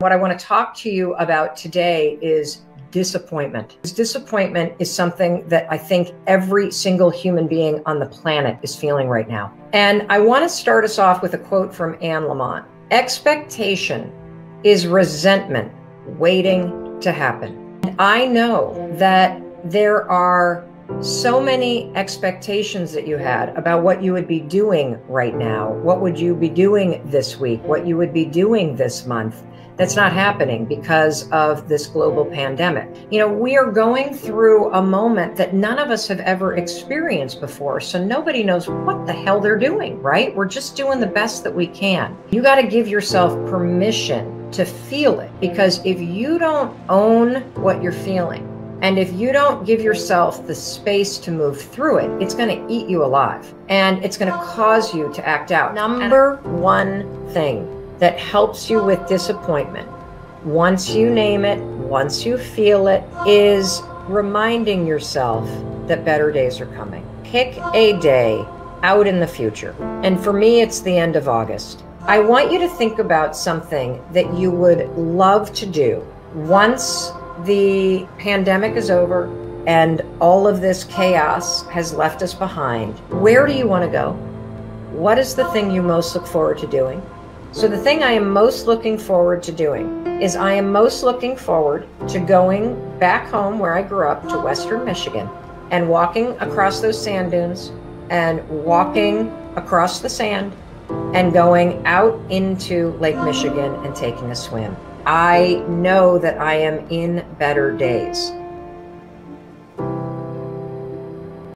What I want to talk to you about today is disappointment. Disappointment is something that I think every single human being on the planet is feeling right now. And I want to start us off with a quote from Anne Lamott Expectation is resentment waiting to happen. And I know that there are so many expectations that you had about what you would be doing right now. What would you be doing this week? What you would be doing this month? That's not happening because of this global pandemic. You know, we are going through a moment that none of us have ever experienced before. So nobody knows what the hell they're doing, right? We're just doing the best that we can. You got to give yourself permission to feel it because if you don't own what you're feeling, and if you don't give yourself the space to move through it, it's going to eat you alive and it's going to cause you to act out. Number one thing that helps you with disappointment, once you name it, once you feel it, is reminding yourself that better days are coming. Pick a day out in the future. And for me, it's the end of August. I want you to think about something that you would love to do once the pandemic is over and all of this chaos has left us behind, where do you want to go? What is the thing you most look forward to doing? So, the thing I am most looking forward to doing is I am most looking forward to going back home where I grew up to Western Michigan and walking across those sand dunes and walking across the sand and going out into Lake Michigan and taking a swim. I know that I am in better days.